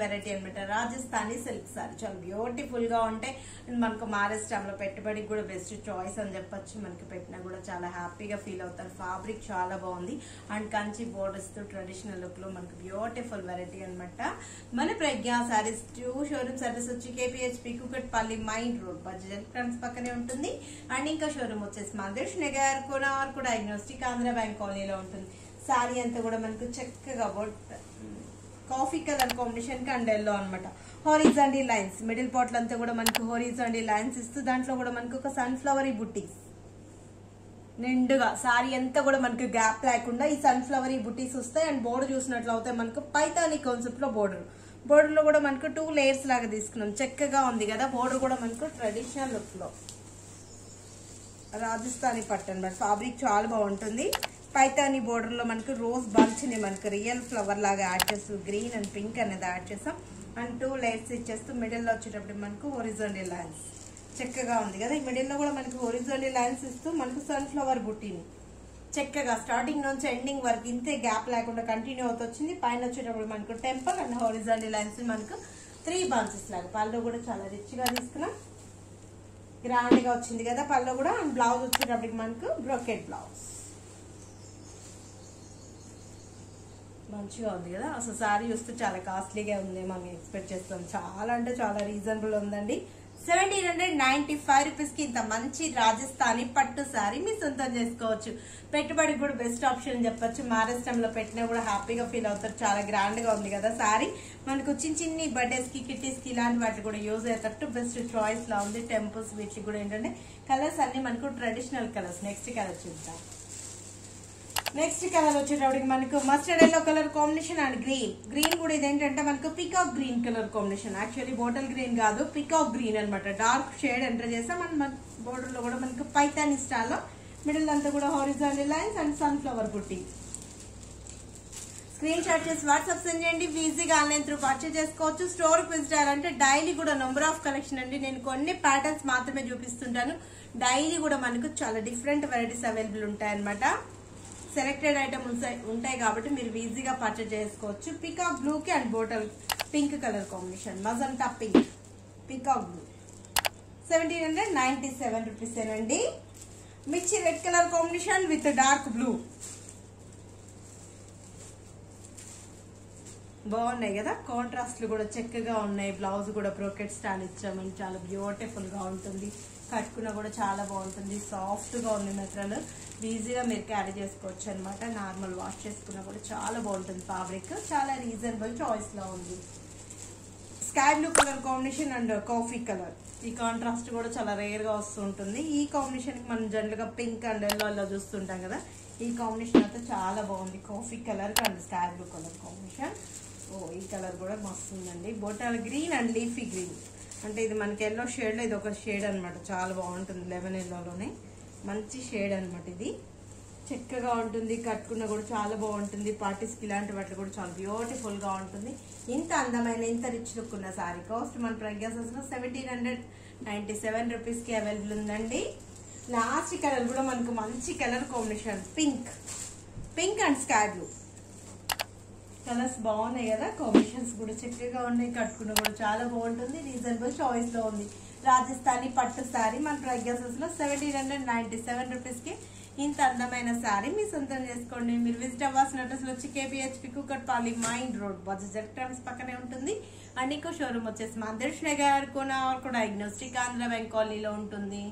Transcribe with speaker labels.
Speaker 1: Variety అనమాట Rajasthani silk sari చాలా బ్యూటిఫుల్గా ఉంటాయి అండ్ మనకు మహారాష్ట్రంలో పెట్టుబడికి కూడా బెస్ట్ చాయిస్ అని చెప్పొచ్చు. మనకి పెట్టినా కూడా చాలా హ్యాపీగా ఫీల్ అవుతారు. ఫ్యాబ్రిక్ చాలా బాగుంది. అండ్ కంచి బోర్డర్స్తో ట్రెడిషనల్ లుక్లో మనకి బ్యూటిఫుల్ వెరైటీ అనమాట మన Pragna saris two showroom service వచ్చి KPHB Kukatpally main road budget friends పక్కనే ఉంటుంది. అండ్ ఇంకా షోరూమ్ వచ్చేసి మందిర్ష్ నగర్ కూడా డయాగ్నోస్టిక్ ఆంధ్ర బ్యాంక్ కాలనీలో ఉంటుంది. సారీ అంతా కూడా మనకు చక్కగా బొట్ కాఫీ కలర్ కాంబినేషన్కి అండ్ ఎల్లో అనమాట హారిజాండీ లైన్స్. మిడిల్ పార్ట్ అంతా కూడా మనకు హారిజాండీ లైన్స్ ఇస్తూ దాంట్లో కూడా మనకు ఒక సన్ఫ్లవరీ బుట్టీస్ నిండుగా. సారీ అంతా కూడా మనకు గ్యాప్ లేకుండా ఈ సన్ఫ్లవర్ ఈ బుటీస్ వస్తాయి అండ్ బోర్డర్ చూసినట్లు అవుతాయి మనకు పైతాని కాన్సెప్ట్లో బోర్డర్. బోర్డర్లో కూడా మనకు టూ లేయర్స్ లాగా తీసుకున్నాం. చక్కగా ఉంది కదా బోర్డర్ కూడా మనకు ట్రెడిషనల్ లుక్లో. రాజస్థానీ పట్టు అనమాట ఫ్యాబ్రిక్ చాలా బాగుంటుంది. పైతాని బోర్డర్లో మనకు రోజ్ బంచ్ని మనకు రియల్ ఫ్లవర్ లాగా యాడ్ చేస్తూ గ్రీన్ అండ్ పింక్ అనేది యాడ్ చేస్తాం. అండ్ టూ లైట్స్ ఇచ్చేస్తూ మిడిల్లో వచ్చేటప్పుడు మనకు హోరిజోండీ లైన్స్ చక్కగా ఉంది కదా? ఈ మిడిల్లో కూడా మనకు హోరిజోండీ లైన్స్ ఇస్తూ మనకు సన్ఫ్లవర్ బుట్టిని. చక్కగా స్టార్టింగ్ నుంచి ఎండింగ్ వరకు ఇంతే గ్యాప్ లేకుండా కంటిన్యూ అవుతొచ్చింది పైన వచ్చేటప్పుడు మనకు టెంపుల్ అండ్ హోరిజోండీ లైన్స్ మనకు త్రీ బంచెస్ లాగా. పళ్ళు కూడా చాలా రిచ్గా తీసుకున్నాం. గ్రాండ్గా వచ్చింది కదా పళ్ళు కూడా. అండ్ బ్లౌజ్ వచ్చేటప్పటికి మనకు బ్రోకెట్ బ్లౌజ్ మంచిగా ఉంది కదా? అసలు సారీ చూస్తే చాలా కాస్ట్లీగా ఉంది మనం ఎక్స్పెక్ట్ చేస్తాం. చాలా అంటే చాలా రీజనబుల్ ఉందండి. సెవెంటీన్ హండ్రెడ్ నైన్టీ ఫైవ్ రూపీస్కి ఇంత మంచి రాజస్థానీ పట్టు సారీ మీ సొంతం చేసుకోవచ్చు. పెట్టుబడికి కూడా బెస్ట్ ఆప్షన్ చెప్పొచ్చు. మహారాష్ట్రంలో పెట్టినా కూడా హ్యాపీగా ఫీల్ అవుతారు. చాలా గ్రాండ్గా ఉంది కదా సారీ మనకు చిన్న చిన్ని బర్త్డేస్కి కిటీస్కి ఇలాంటి వాటికి కూడా యూజ్ అయ్యేటట్టు బెస్ట్ చాయిస్ లా ఉంది. టెంపుల్స్ వీటికి కూడా ఏంటంటే కలర్స్ అన్ని మనకు ట్రెడిషనల్ కలర్స్ నెక్స్ట్ కలర్ చూద్దాం. నెక్స్ట్ కలర్ వచ్చేటప్పటికి మనకు mustard yellow colour combination and green green కూడా ఇదేంటంటే మనకు peacock green colour combination actually bottle green కాదు పికాక్ గ్రీన్ అనమాట డార్క్ షేడ్ ఎంటర్ చేస్తాం అండ్ మన బోర్డర్లో కూడా మనకు పైతాని స్టాల్లో మిడిల్ అంతా కూడా హారిజాంటల్ లైన్స్ అండ్ సన్ఫ్లవర్ బుట్టి స్క్రీన్ షాట్ చేసి వాట్సాప్ సెండ్ చేయండి. ఈజీగా ఆన్లైన్ త్రూ పర్చేజ్ చేసుకోవచ్చు. స్టోర్ విజిట్ చేయాలంటే డైలీ కూడా నెంబర్ ఆఫ్ కలెక్షన్ అండి. నేను కొన్ని ప్యాటర్న్స్ మాత్రమే చూపిస్తుంటాను. డైలీ కూడా మనకు చాలా డిఫరెంట్ వెరైటీస్ అవైలబుల్ ఉంటాయన్నమాట. సెలెక్టెడ్ ఐటమ్స్ ఉంటాయి కాబట్టి మీరు ఈజీగా పర్చేజ్ చేసుకోవచ్చు. పికాక్ బ్లూ కి and bottle pink colour combination magenta pink peacock blue seventeen hundred ninety seven rupees మిర్చి red colour combination with dark blue బాగున్నాయి కదా? కాంట్రాస్ట్లు కూడా చక్కగా ఉన్నాయి. బ్లౌజ్ కూడా బ్రోకెట్ స్టైల్ ఇచ్చామని చాలా బ్యూటిఫుల్గా ఉంటుంది. కట్టుకున్న కూడా చాలా బాగుంటుంది. సాఫ్ట్గా ఉంది మెటీరియల్ ఈజీగా మీరు క్యారీ చేసుకోవచ్చు అనమాట నార్మల్ వాష్ చేసుకున్నా కూడా చాలా బాగుంటుంది ఫ్యాబ్రిక్. చాలా రీజనబుల్ చాయిస్లో ఉంది. Sky blue colour combination and coffee colour. ఈ కాంట్రాస్ట్ కూడా చాలా రేర్గా వస్తుంటుంది. ఈ కాంబినేషన్కి మనం జనరల్గా పింక్ అండ్ ఎల్లో అలా చూస్తుంటాం కదా ఈ కాంబినేషన్ అయితే చాలా బాగుంది. Coffee colour and sky blue colour combination. ఓ ఈ కలర్ కూడా మస్తుందండి. Bottle green and leafy green. అంటే ఇది మనకి ఎల్లో షేడ్లో ఇది ఒక షేడ్ అనమాట చాలా బాగుంటుంది లెమన్ ఎల్లోలోనే. మంచి షేడ్ అనమాట ఇది. చక్కగా ఉంటుంది. కట్టుకున్న కూడా చాలా బాగుంటుంది. పార్టీస్కి ఇలాంటి వాటికి కూడా చాలా బ్యూటిఫుల్గా ఉంటుంది. ఇంత అందమైన ఇంత రిచ్ లుక్ ఉన్న సారీ. కాస్ట్ మన ప్రగ్యాసెస్ సెవెంటీన్ హండ్రెడ్ నైంటీ సెవెన్ రూపీస్కి అవైలబుల్ ఉందండి. లాస్ట్ కలర్ కూడా మనకు మంచి colour combination. Pink. Pink and sky blue. Colours బాగున్నాయి కదా? కాంబినేషన్స్ కూడా చక్కగా ఉన్నాయి. కట్టుకున్న కూడా చాలా బాగుంటుంది. రీజనబుల్ చాయిస్లో ఉంది. రాజస్థానీ పట్టు శారీ మన ప్రగ్యాసెస్లో సెవెంటీన్ హండ్రెడ్ నైన్టీ సెవెన్ రూపీస్కి ఇంత అందమైన శారీ మీ సొంతం చేసుకోండి. మీరు విజిట్ అవ్వాల్సిన అడ్రస్ వచ్చి KPHB Kukatpally main road Bajaj electronics పక్కనే ఉంటుంది. అండ్ ఇంకో షోరూమ్ వచ్చేసి మా నగర్ కోనా కూడా డయాగ్నోస్టిక్ ఆంధ్ర బ్యాంక్ కాలనీలో ఉంటుంది.